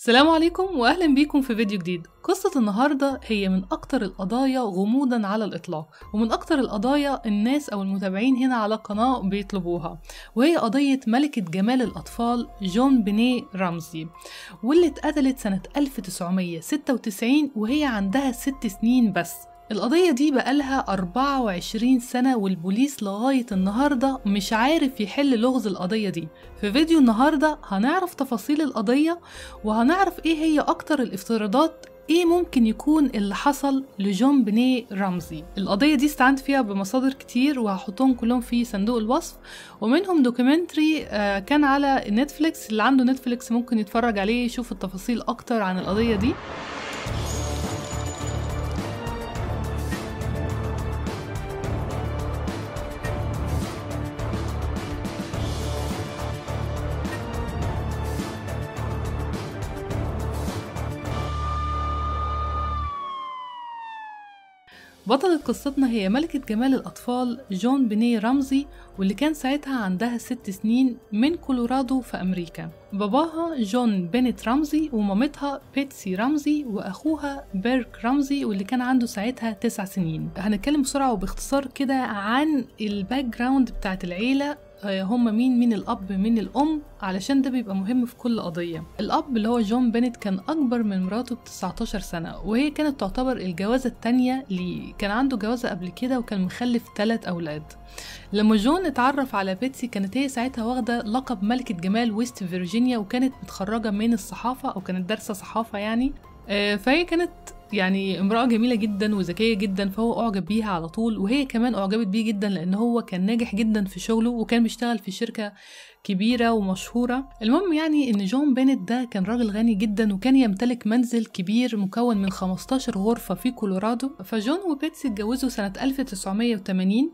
السلام عليكم واهلا بيكم في فيديو جديد. قصة النهاردة هي من أكتر القضايا غموضا على الإطلاق ومن أكتر القضايا الناس أو المتابعين هنا على القناة بيطلبوها وهي قضية ملكة جمال الأطفال جون بيني رمزي واللي اتقتلت سنة 1996 وهي عندها ست سنين بس. القضية دي بقالها 24 سنة والبوليس لغاية النهاردة مش عارف يحل لغز القضية دي. في فيديو النهاردة هنعرف تفاصيل القضية وهنعرف إيه هي أكتر الافتراضات إيه ممكن يكون اللي حصل لجون بني رمزي. القضية دي استعنت فيها بمصادر كتير وهحطهم كلهم في صندوق الوصف ومنهم documentary آه، كان على نتفليكس اللي عنده نتفليكس ممكن يتفرج عليه يشوف التفاصيل أكتر عن القضية دي. بطلة قصتنا هي ملكة جمال الأطفال جون بيني رمزي واللي كان ساعتها عندها ست سنين من كولورادو في أمريكا. باباها جون بينت رمزي ومامتها بيتسي رمزي وأخوها بيرك رمزي واللي كان عنده ساعتها تسع سنين. هنتكلم بسرعة وباختصار كده عن ال background بتاعت العيلة. هم مين؟ مين الأب؟ مين الأم؟ علشان ده بيبقى مهم في كل قضية. الأب اللي هو جون بينت كان أكبر من مراته ب 19 سنة وهي كانت تعتبر الجوازة التانية ليه كان عنده جوازة قبل كده وكان مخلف ثلاث أولاد. لما جون اتعرف على بيتسي كانت هي ساعتها واخدة لقب ملكة جمال ويست فيرجينيا وكانت متخرجة من الصحافة أو كانت دارسة صحافة يعني. آه، فهي كانت يعني امرأة جميلة جدا وذكية جدا فهو أعجب بيها على طول وهي كمان أعجبت بيه جدا لأن هو كان ناجح جدا في شغله وكان بيشتغل في شركة كبيرة ومشهورة. المهم يعني إن جون بينت ده كان راجل غني جدا وكان يمتلك منزل كبير مكون من 15 غرفة في كولورادو. فجون وبيتسي اتجوزوا سنة 1980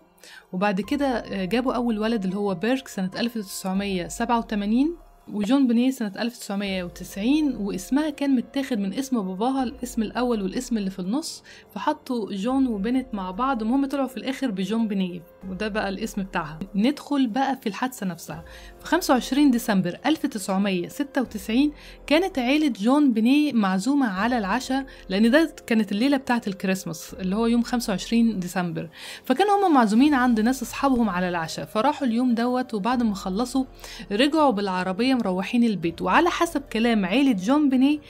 وبعد كده جابوا أول ولد اللي هو بيرك سنة 1987 وجون بنيه سنة 1990 واسمها كان متاخد من اسم باباها الاسم الأول والاسم اللي في النص فحطوا جون وبنت مع بعض المهم طلعوا في الآخر بجون بنيه وده بقى الاسم بتاعها. ندخل بقى في الحادثة نفسها. 25 ديسمبر 1996 كانت عيلة جون بنيه معزومة على العشاء لأن ده كانت الليلة بتاعة الكريسماس اللي هو يوم 25 ديسمبر. فكانوا هم معزومين عند ناس أصحابهم على العشاء. فراحوا اليوم دوت وبعد ما خلصوا رجعوا بالعربية مروحين البيت. وعلى حسب كلام عيلة جون بني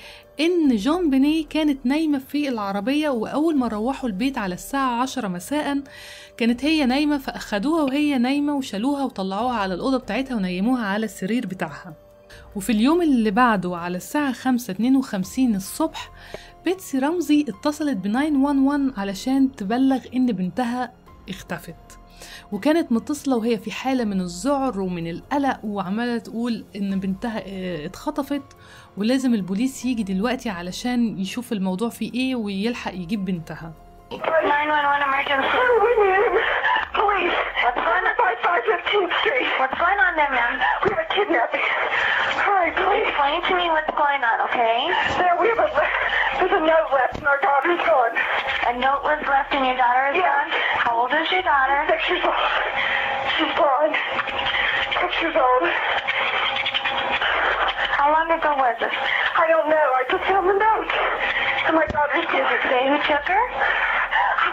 إن جون بني كانت نايمة في العربية وأول ما روحوا البيت على الساعة عشرة مساء كانت هي نايمة فأخدوها وهي نايمة وشالوها وطلعوها على الأوضة بتاعتها ونيموها على السرير بتاعها. وفي اليوم اللي بعده على الساعة خمسة اتنين وخمسين الصبح بيتسي رمزي اتصلت ب 911 علشان تبلغ إن بنتها اختفت. وكانت متصلة وهي في حالة من الذعر ومن القلق وعمالة تقول إن بنتها آه، اتخطفت ولازم البوليس يجي دلوقتي علشان يشوف الموضوع فيه إيه ويلحق يجيب بنتها 911 emergency. Police. What's going on? 5515th Street. What's going on there, ma'am? We have a Hurry, please. Explain to me what's going on, okay? There, we have a, there's a note left and our daughter's gone. A note was left and your daughter is Yeah. gone? How old is your daughter? Six years old. She's gone. Six years old. How long ago was this? I don't know. I just found the note. And my daughter's Does it say who took her?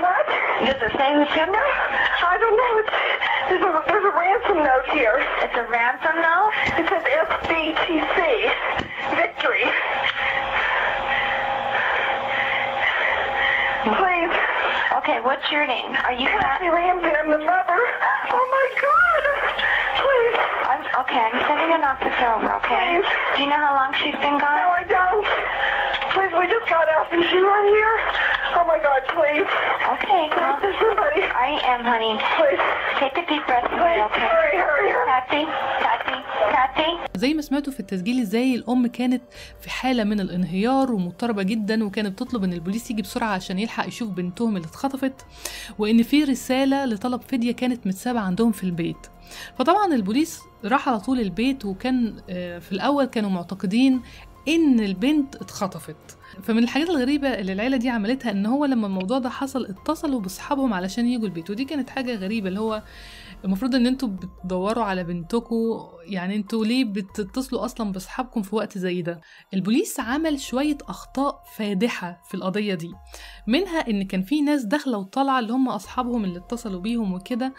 What? Does it say who took her? I don't know. It's, there's, a, there's a ransom note here. It's a ransom note? It says FBTC. Victory. Please. Okay, what's your name? Are you Kathy Ramsey, I'm the mother. Oh my God. Please. I'm, okay, I'm sending an officer over, okay? Please. Do you know how long she's been gone? No. I don't. Please, we just got out. and she right here? Oh my God, please. Okay, well, There's somebody. I am, honey. Please. Take a deep breath, Please, okay? hurry, hurry, hurry. Kathy, Kathy, Kathy. زي ما سمعتوا في التسجيل إزاي الأم كانت في حالة من الانهيار ومضطربة جدا وكانت بتطلب إن البوليس يجي بسرعة عشان يلحق يشوف بنتهم اللي اتخطفت وإن في رسالة لطلب فدية كانت متسابة عندهم في البيت فطبعا البوليس راح على طول البيت وكان آه، في الأول كانوا معتقدين إن البنت اتخطفت. فمن الحاجات الغريبة اللي العيلة دي عملتها إن هو لما الموضوع ده حصل اتصلوا باصحابهم علشان يجوا البيت. ودي كانت حاجة غريبة اللي هو المفروض إن أنتوا بتدوروا على بنتكم يعني أنتوا ليه بتتصلوا أصلا باصحابكم في وقت زي ده؟ البوليس عمل شوية أخطاء فادحة في القضية دي. منها إن كان في ناس داخلة وطالعة اللي هم أصحابهم اللي اتصلوا بيهم وكده.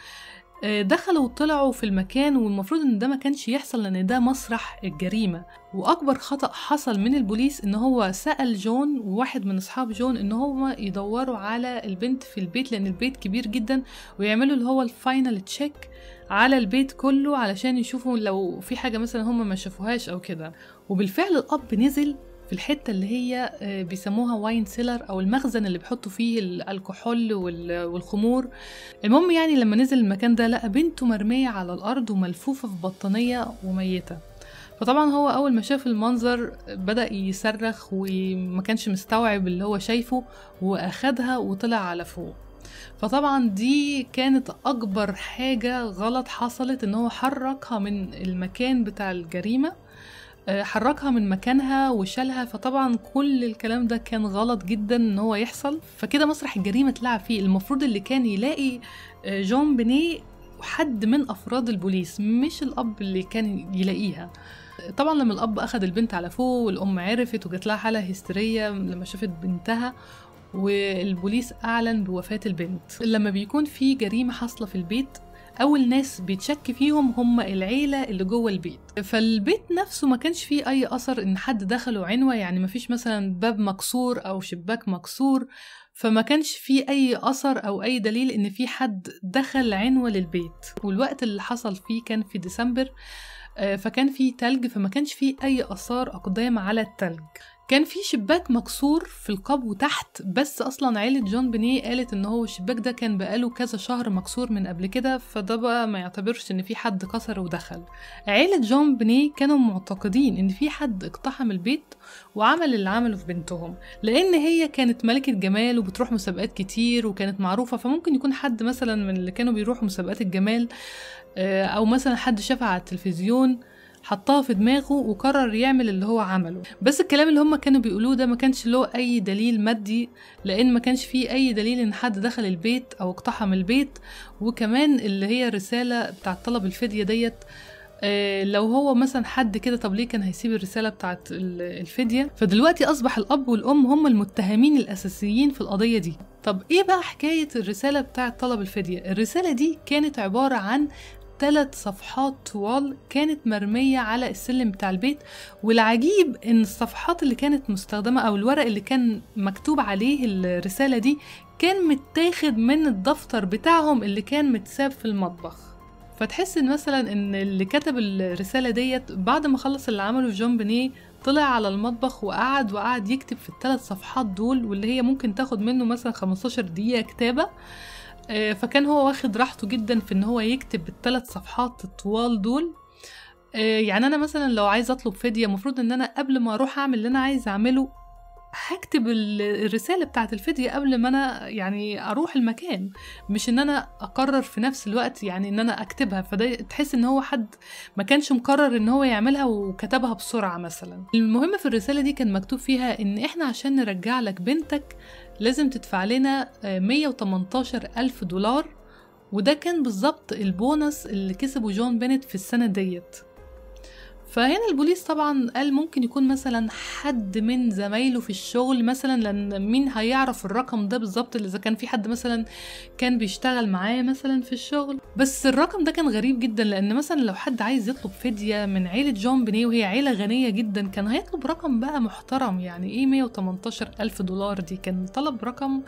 دخلوا وطلعوا في المكان والمفروض إن ده ما كانش يحصل لأن ده مسرح الجريمة. وأكبر خطأ حصل من البوليس إن هو سأل جون وواحد من أصحاب جون إن هو يدوروا على البنت في البيت لأن البيت كبير جدا ويعملوا اللي هو ال final check على البيت كله علشان يشوفوا لو في حاجة مثلا هم ما شافوهاش أو كده. وبالفعل الأب نزل في الحتة اللي هي آه، بيسموها wine cellar أو المخزن اللي بيحطوا فيه الكحول وال- والخمور. المهم يعني لما نزل المكان ده لقى بنته مرمية على الأرض وملفوفة في بطانية وميتة. فطبعا هو أول ما شاف المنظر بدأ يصرخ وما كانش مستوعب اللي هو شايفه وأخدها وطلع على فوق. فطبعا دي كانت أكبر حاجة غلط حصلت إن هو حركها من المكان بتاع الجريمة. آه، حركها من مكانها وشالها فطبعا كل الكلام ده كان غلط جدا إن هو يحصل. فكده مسرح الجريمة اتلعب فيه. المفروض اللي كان يلاقي آه، جون بينيه حد من أفراد البوليس مش الأب اللي كان يلاقيها. طبعا لما الأب اخد البنت على فوق والأم عرفت وجات لها حالة هستيرية لما شافت بنتها والبوليس أعلن بوفاة البنت. لما بيكون في جريمة حاصلة في البيت أول ناس بيتشك فيهم هم العيلة اللي جوه البيت. فالبيت نفسه ما كانش فيه أي أثر إن حد دخله عنوة يعني ما فيش مثلا باب مكسور أو شباك مكسور فما كانش فيه أي أثر أو أي دليل إن في حد دخل عنوة للبيت. والوقت اللي حصل فيه كان في ديسمبر آه، فكان فيه تلج فما كانش فيه أي آثار أقدام على التلج. كان في شباك مكسور في القبو تحت بس أصلا عيلة جون بنيه قالت إن هو الشباك ده كان بقاله كذا شهر مكسور من قبل كده فده بقى ما يعتبرش إن في حد كسر ودخل. عيلة جون بنيه كانوا معتقدين إن في حد اقتحم البيت وعمل اللي عمله في بنتهم لأن هي كانت ملكة جمال وبتروح مسابقات كتير وكانت معروفة فممكن يكون حد مثلا من اللي كانوا بيروحوا مسابقات الجمال آه، أو مثلا حد شافها على التلفزيون. حطها في دماغه وقرر يعمل اللي هو عمله. بس الكلام اللي هم كانوا بيقولوه ده ما كانش له أي دليل مادي لأن ما كانش فيه أي دليل إن حد دخل البيت أو اقتحم البيت. وكمان اللي هي الرسالة بتاعت طلب الفدية ديت آه، لو هو مثلا حد كده طب ليه كان هيسيب الرسالة بتاعت ال- الفدية؟ فدلوقتي أصبح الأب والأم هم المتهمين الأساسيين في القضية دي. طب إيه بقى حكاية الرسالة بتاعت طلب الفدية؟ الرسالة دي كانت عبارة عن ثلاث صفحات طوال كانت مرمية على السلم بتاع البيت والعجيب إن الصفحات اللي كانت مستخدمة أو الورق اللي كان مكتوب عليه الرسالة دي كان متاخد من الدفتر بتاعهم اللي كان متساب في المطبخ. فتحس إن مثلا إن اللي كتب الرسالة ديت بعد ما خلص اللي عمله جون بنيه طلع على المطبخ وقعد وقعد يكتب في الثلاث صفحات دول واللي هي ممكن تاخد منه مثلا 15 دقيقة كتابة. آه، فكان هو واخد راحته جدا في إن هو يكتب الثلاث صفحات الطوال دول. آه، يعني أنا مثلا لو عايز أطلب فدية المفروض إن أنا قبل ما أروح أعمل اللي أنا عايز أعمله هكتب ال- الرسالة بتاعت الفدية قبل ما أنا يعني أروح المكان. مش إن أنا أقرر في نفس الوقت يعني إن أنا أكتبها. فده تحس إن هو حد ما كانش مقرر إن هو يعملها وكتبها بسرعة مثلا. المهم في الرسالة دي كان مكتوب فيها إن إحنا عشان نرجع لك بنتك لازم تدفع لنا آه، 118 ألف دولار. وده كان بالظبط البونص اللي كسبه جون بينت في السنة ديت. فهنا البوليس طبعا قال ممكن يكون مثلا حد من زمايله في الشغل مثلا لأن مين هيعرف الرقم ده بالظبط؟ إذا كان في حد مثلا كان بيشتغل معاه مثلا في الشغل. بس الرقم ده كان غريب جدا لأن مثلا لو حد عايز يطلب فدية من عيلة جون بنيه وهي عيلة غنية جدا كان هيطلب رقم بقى محترم. يعني إيه 118 ألف دولار؟ دي كان طلب رقم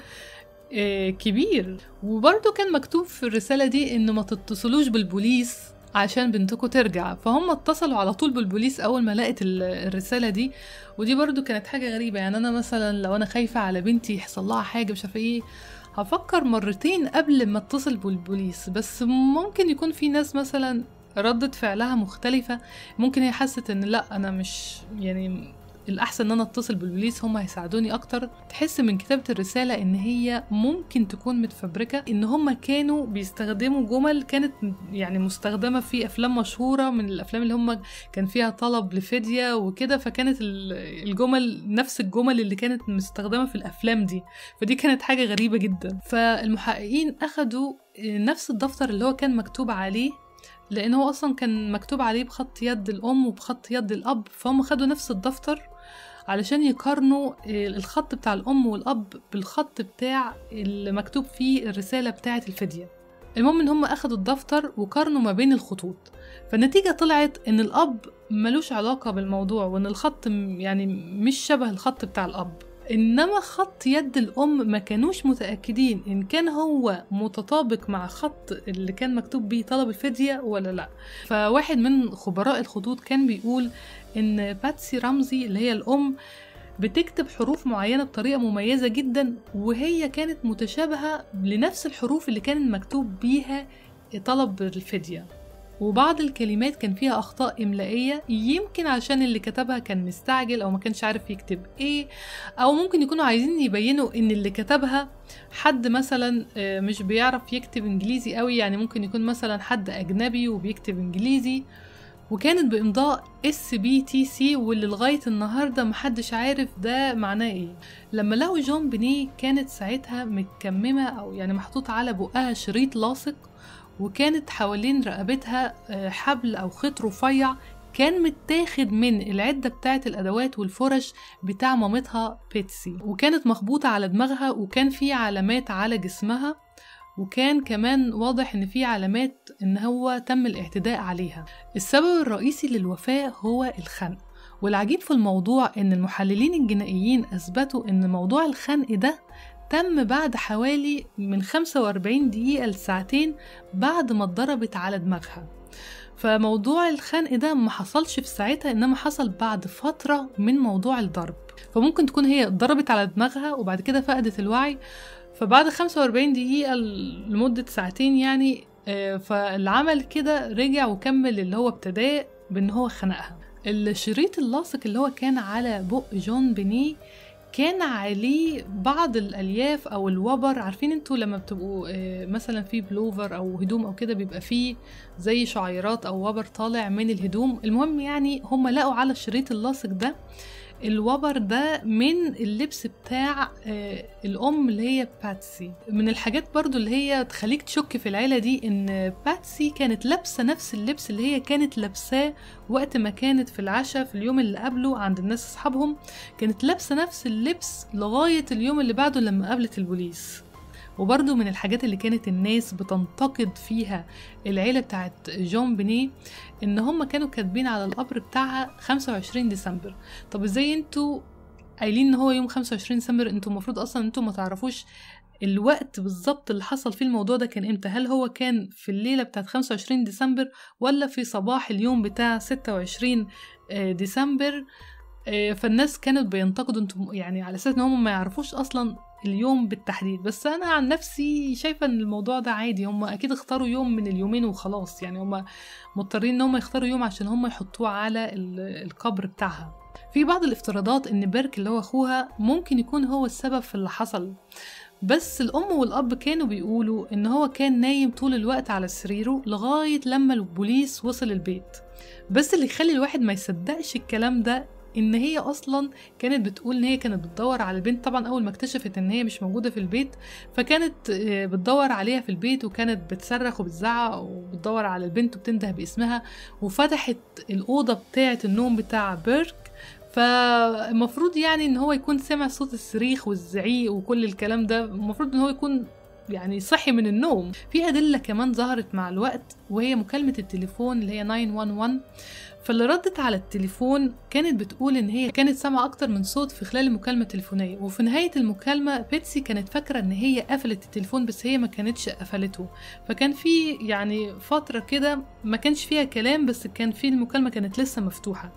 آه، كبير. وبرضه كان مكتوب في الرسالة دي إن ما تتصلوش بالبوليس. عشان بنتكم ترجع. فهم اتصلوا على طول بالبوليس أول ما لقت ال- الرسالة دي ودي برضو كانت حاجة غريبة. يعني أنا مثلا لو أنا خايفة على بنتي يحصل لها حاجة مش عارفة إيه هفكر مرتين قبل ما اتصل بالبوليس. بس ممكن يكون في ناس مثلا ردة فعلها مختلفة. ممكن هي حست إن لأ أنا مش يعني الأحسن إن أنا أتصل بالبوليس هم هيساعدوني أكتر. تحس من كتابة الرسالة إن هي ممكن تكون متفبركة إن هم كانوا بيستخدموا جمل كانت يعني مستخدمة في أفلام مشهورة من الأفلام اللي هم كان فيها طلب لفدية وكده فكانت ال- الجمل نفس الجمل اللي كانت مستخدمة في الأفلام دي. فدي كانت حاجة غريبة جدا. فالمحققين أخدوا نفس الدفتر اللي هو كان مكتوب عليه لأن هو أصلا كان مكتوب عليه بخط يد الأم وبخط يد الأب فهم خدوا نفس الدفتر علشان يقارنوا الخط بتاع الأم والأب بالخط بتاع اللي مكتوب فيه الرسالة بتاعة الفدية. المهم إن هم أخدوا الدفتر وقارنوا ما بين الخطوط. فالنتيجة طلعت إن الأب ملوش علاقة بالموضوع وإن الخط يعني مش شبه الخط بتاع الأب. إنما خط يد الأم ما كانوش متأكدين إن كان هو متطابق مع خط اللي كان مكتوب بيه طلب الفدية ولا لأ. فواحد من خبراء الخطوط كان بيقول إن باتسي رمزي اللي هي الأم بتكتب حروف معينة بطريقة مميزة جدا وهي كانت متشابهة لنفس الحروف اللي كان مكتوب بيها طلب الفدية. وبعض الكلمات كان فيها أخطاء إملائية يمكن عشان اللي كتبها كان مستعجل أو ما كانش عارف يكتب إيه أو ممكن يكونوا عايزين يبينوا إن اللي كتبها حد مثلا آه، مش بيعرف يكتب إنجليزي قوي يعني ممكن يكون مثلا حد أجنبي وبيكتب إنجليزي. وكانت بإمضاء SBTC واللي لغاية النهاردة محدش عارف ده معناه إيه. لما لقوا جون بنيه كانت ساعتها متكممة أو يعني محطوط على بقها شريط لاصق وكانت حوالين رقبتها آه، حبل أو خيط رفيع كان متاخد من العدة بتاعة الأدوات والفرش بتاع مامتها بيتسي. وكانت مخبوطة على دماغها وكان في علامات على جسمها. وكان كمان واضح إن في علامات إن هو تم الاعتداء عليها. السبب الرئيسي للوفاة هو الخنق والعجيب في الموضوع إن المحللين الجنائيين أثبتوا إن موضوع الخنق ده تم بعد حوالي من 45 دقيقة لساعتين بعد ما اتضربت على دماغها. فموضوع الخنق ده ما حصلش في ساعتها إنما حصل بعد فترة من موضوع الضرب. فممكن تكون هي اتضربت على دماغها وبعد كده فقدت الوعي. فبعد 45 دقيقة لمدة ساعتين يعني آه، فالعمل كده رجع وكمل اللي هو ابتداه بإن هو خنقها. الشريط اللاصق اللي هو كان على بق جون بنيه كان عليه بعض الألياف أو الوبر. عارفين أنتوا لما بتبقوا آه، مثلا في بلوفر أو هدوم أو كده بيبقى فيه زي شعيرات أو وبر طالع من الهدوم. المهم يعني هم لقوا على الشريط اللاصق ده الوبر ده من اللبس بتاع آه، الأم اللي هي باتسي. من الحاجات برضو اللي هي تخليك تشك في العيلة دي إن باتسي كانت لابسة نفس اللبس اللي هي كانت لابساه وقت ما كانت في العشاء في اليوم اللي قبله عند الناس أصحابهم. كانت لابسة نفس اللبس لغاية اليوم اللي بعده لما قابلت البوليس. وبرضه من الحاجات اللي كانت الناس بتنتقد فيها العيلة بتاعت جون بنيه إن هم كانوا كاتبين على القبر بتاعها 25 ديسمبر. طب إزاي أنتوا قايلين إن هو يوم 25 ديسمبر؟ أنتوا المفروض أصلا أنتوا ما تعرفوش الوقت بالظبط اللي حصل فيه الموضوع ده كان إمتى. هل هو كان في الليلة بتاعت 25 ديسمبر ولا في صباح اليوم بتاع 26 آه، ديسمبر؟ فالناس كانت بينتقدوا أنتم يعني على أساس إن هم ما يعرفوش أصلا اليوم بالتحديد. بس أنا عن نفسي شايفة إن الموضوع ده عادي هم أكيد اختاروا يوم من اليومين وخلاص. يعني هم مضطرين إن هم يختاروا يوم عشان هم يحطوه على ال- القبر بتاعها. في بعض الافتراضات إن بيرك اللي هو أخوها ممكن يكون هو السبب في اللي حصل. بس الأم والأب كانوا بيقولوا إن هو كان نايم طول الوقت على سريره لغاية لما البوليس وصل البيت. بس اللي يخلي الواحد ما يصدقش الكلام ده إن هي أصلا كانت بتقول إن هي كانت بتدور على البنت. طبعا أول ما اكتشفت إن هي مش موجودة في البيت فكانت آه، بتدور عليها في البيت وكانت بتصرخ وبتزعق وبتدور على البنت وبتنده باسمها. وفتحت الأوضة بتاعة النوم بتاع بيرك. فالمفروض يعني إن هو يكون سمع صوت الصريخ والزعيق وكل الكلام ده. المفروض إن هو يكون يعني صحي من النوم. في أدلة كمان ظهرت مع الوقت وهي مكالمة التليفون اللي هي 911 فاللي ردت على التليفون كانت بتقول إن هي كانت سامعة أكتر من صوت في خلال المكالمة التليفونية وفي نهاية المكالمة بيتسي كانت فاكرة إن هي قفلت التليفون بس هي ما كانتش قفلته. فكان في يعني فترة كده ما كانش فيها كلام بس كان في المكالمة كانت لسه مفتوحة.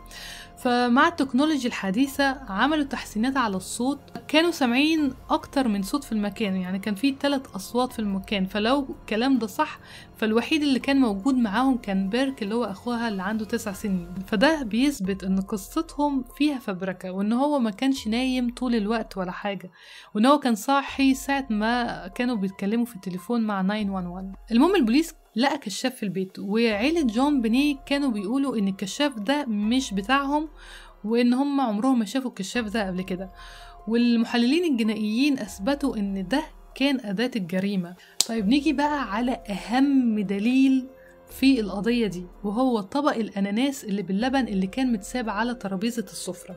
فمع التكنولوجيا الحديثة عملوا تحسينات على الصوت. كانوا سامعين أكتر من صوت في المكان يعني كان في ثلاث أصوات في المكان. فلو الكلام ده صح فالوحيد اللي كان موجود معاهم كان بيرك اللي هو أخوها اللي عنده تسع سنين. فده بيثبت إن قصتهم فيها فبركة وإن هو ما كانش نايم طول الوقت ولا حاجة وإن هو كان صاحي ساعة ما كانوا بيتكلموا في التليفون مع 911 المهم البوليس لقى كشاف في البيت وعيلة جون بني كانوا بيقولوا إن الكشاف ده مش بتاعهم وإن هم عمرهم ما شافوا الكشاف ده قبل كده. والمحللين الجنائيين أثبتوا إن ده كان أداة الجريمة. طيب نيجي بقى على أهم دليل في القضية دي وهو طبق الأناناس اللي باللبن اللي كان متساب على ترابيزة السفرة.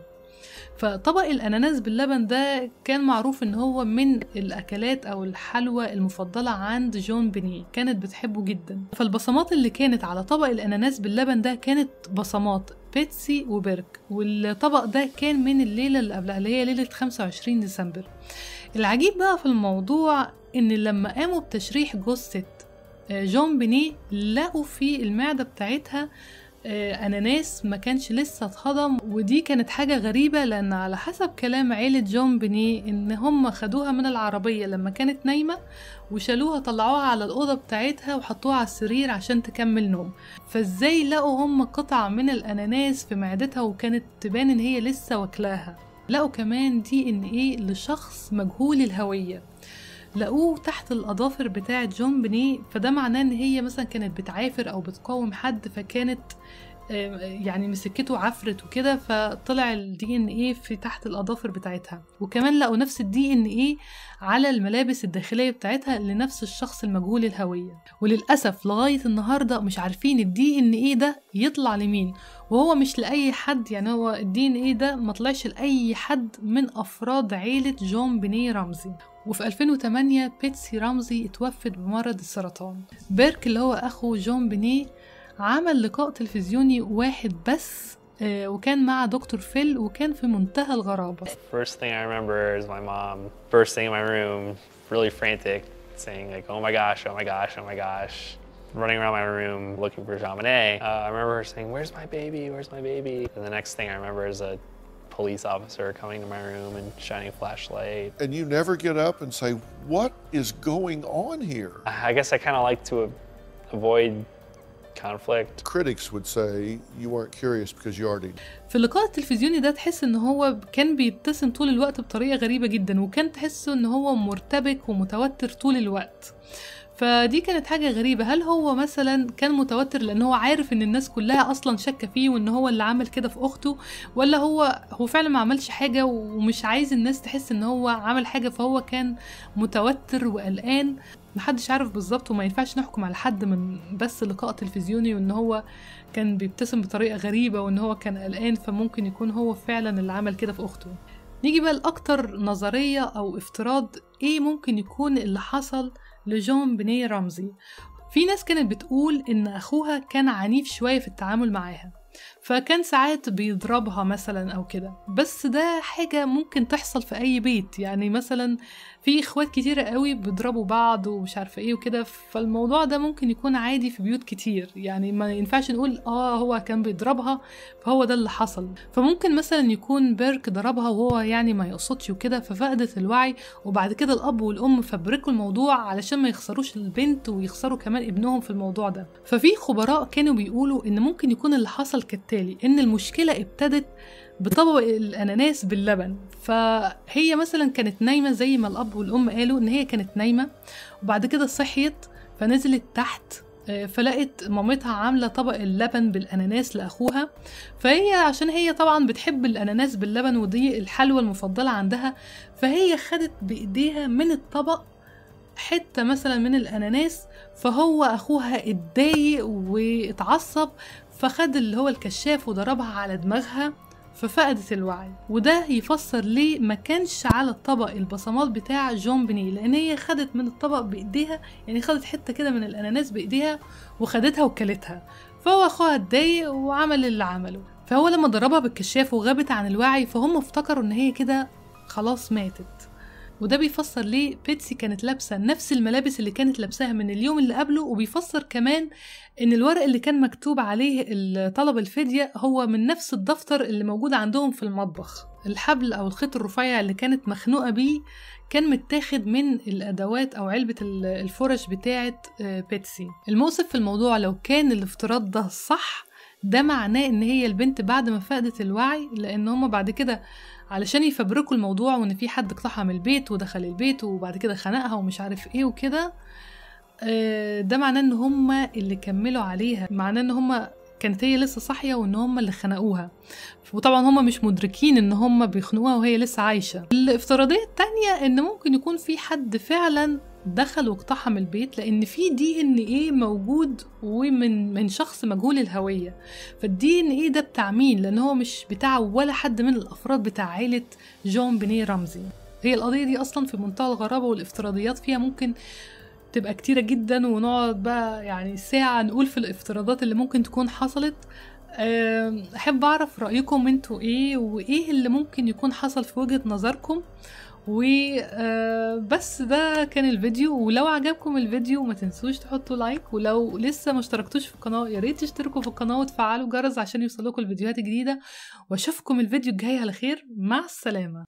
فطبق الأناناس باللبن ده كان معروف إن هو من الأكلات أو الحلوى المفضلة عند جون بني كانت بتحبه جدا. فالبصمات اللي كانت على طبق الأناناس باللبن ده كانت بصمات بيتسي وبيرك والطبق ده كان من الليلة اللي قبلها اللي هي ليلة 25 ديسمبر. العجيب بقى في الموضوع إن لما قاموا بتشريح جثة جون بني لقوا في المعدة بتاعتها أناناس ما كانش لسه اتهضم ودي كانت حاجة غريبة لأن على حسب كلام عيلة جون بني إن هم خدوها من العربية لما كانت نايمة وشالوها طلعوها على الأوضة بتاعتها وحطوها على السرير عشان تكمل نوم. فإزاي لقوا هم قطع من الأناناس في معدتها وكانت تبان إن هي لسه واكلاها؟ لقوا كمان DNA لشخص مجهول الهوية. لقوه تحت الأظافر بتاعة جون بني فده معناه إن هي مثلا كانت بتعافر أو بتقاوم حد فكانت يعني مسكته عفرت وكده فطلع ال DNA في تحت الأظافر بتاعتها. وكمان لقوا نفس ال DNA على الملابس الداخلية بتاعتها لنفس الشخص المجهول الهوية. وللأسف لغاية النهارده مش عارفين ال DNA ده يطلع لمين. وهو مش لأي حد يعني هو ال DNA ده ما طلعش لأي حد من أفراد عيلة جون بني رمزي. وفي 2008 بيتسي رمزي اتوفت بمرض السرطان بيرك اللي هو أخو جون بني عمل لقاء تلفزيوني واحد بس وكان مع دكتور فيل وكان في منتهى الغرابة First thing I remember is my mom bursting in my room, really frantic, saying like, oh my gosh, oh my gosh, oh my gosh. Running around my room looking for Jean Monnet. Uh, I remember her saying, where's my baby, where's my baby? And the next thing I remember is a police officer coming to my room and shining a flashlight. And you never get up and say, What is going on here? I guess I kind of like to avoid conflict. Critics would say you weren't curious because you already في اللقاء التلفزيوني ده تحس ان هو كان بيبتسم طول الوقت بطريقة غريبة جدا وكان تحسه ان هو مرتبك ومتوتر طول الوقت فدي كانت حاجة غريبة. هل هو مثلا كان متوتر لأن هو عارف إن الناس كلها أصلا شاكة فيه وإن هو اللي عمل كده في أخته؟ ولا هو هو فعلا ما عملش حاجة ومش عايز الناس تحس إن هو عمل حاجة فهو كان متوتر وقلقان؟ محدش عارف بالظبط وما ينفعش نحكم على حد من بس لقاء تلفزيوني وإن هو كان بيبتسم بطريقة غريبة وإن هو كان قلقان فممكن يكون هو فعلا اللي عمل كده في أخته. نيجي بقى لأكتر نظرية أو افتراض إيه ممكن يكون اللي حصل لجون بني رمزي. في ناس كانت بتقول إن أخوها كان عنيف شوية في التعامل معاها فكان ساعات بيضربها مثلا أو كده. بس ده حاجة ممكن تحصل في أي بيت يعني مثلا في إخوات كتيرة قوي بيضربوا بعض ومش عارفة إيه وكده فالموضوع ده ممكن يكون عادي في بيوت كتير. يعني ما ينفعش نقول آه هو كان بيضربها فهو ده اللي حصل. فممكن مثلا يكون بيرك ضربها وهو يعني ما يقصدش وكده ففقدت الوعي وبعد كده الأب والأم فبركوا الموضوع علشان ما يخسروش البنت ويخسروا كمان ابنهم في الموضوع ده. ففي خبراء كانوا بيقولوا إن ممكن يكون اللي حصل كالتالي إن المشكلة ابتدت بطبق الأناناس باللبن. فهي مثلا كانت نايمة زي ما الأب والأم قالوا إن هي كانت نايمة وبعد كده صحيت فنزلت تحت فلقت مامتها عاملة طبق اللبن بالأناناس لأخوها. فهي عشان هي طبعا بتحب الأناناس باللبن ودي الحلوى المفضلة عندها فهي خدت بإيديها من الطبق حتة مثلا من الأناناس فهو أخوها اتضايق واتعصب فخد اللي هو الكشاف وضربها على دماغها. ففقدت الوعي وده يفسر ليه ما كانش على الطبق البصمات بتاع جون بني لأن هي خدت من الطبق بإيديها يعني خدت حتة كده من الأناناس بإيديها وخدتها وكلتها. فهو أخوها اتضايق وعمل اللي عمله. فهو لما ضربها بالكشاف وغابت عن الوعي فهم افتكروا إن هي كده خلاص ماتت. وده بيفسر ليه بيتسي كانت لابسة نفس الملابس اللي كانت لابساها من اليوم اللي قبله وبيفسر كمان إن الورق اللي كان مكتوب عليه طلب الفدية هو من نفس الدفتر اللي موجود عندهم في المطبخ. الحبل أو الخيط الرفيع اللي كانت مخنوقة بيه كان متاخد من الأدوات أو علبة ال- الفرش بتاعة آه، بيتسي المؤسف في الموضوع لو كان الافتراض ده صح ده معناه إن هي البنت بعد ما فقدت الوعي لأن هما بعد كده علشان يفبركوا الموضوع وإن في حد اقتحم البيت ودخل البيت وبعد كده خنقها ومش عارف إيه وكده آه، ده معناه إن هما اللي كملوا عليها معناه إن هما كانت هي لسه صاحية وإن هما اللي خنقوها. وطبعا هما مش مدركين إن هما بيخنقوها وهي لسه عايشة. الإفتراضية التانية إن ممكن يكون في حد فعلا دخل واقتحم البيت لأن في دي ان إيه موجود ومن من شخص مجهول الهوية. فال DNA ده بتاع مين لأن هو مش بتاع ولا حد من الأفراد بتاع عيلة جون بني رمزي. هي القضية دي أصلا في منتهى الغرابة والافتراضيات فيها ممكن تبقى كتيرة جدا ونقعد بقى يعني ساعة نقول في الافتراضات اللي ممكن تكون حصلت. أم، أحب أعرف رأيكم أنتوا إيه وإيه اللي ممكن يكون حصل في وجهة نظركم؟ وبس ده كان الفيديو. ولو عجبكم الفيديو ما تنسوش تحطوا like. ولو لسه ما اشتركتوش في القناة يا ريت تشتركوا في القناة وتفعلوا الجرس عشان يوصلكم الفيديوهات الجديدة. واشوفكم الفيديو الجاي على خير. مع السلامة.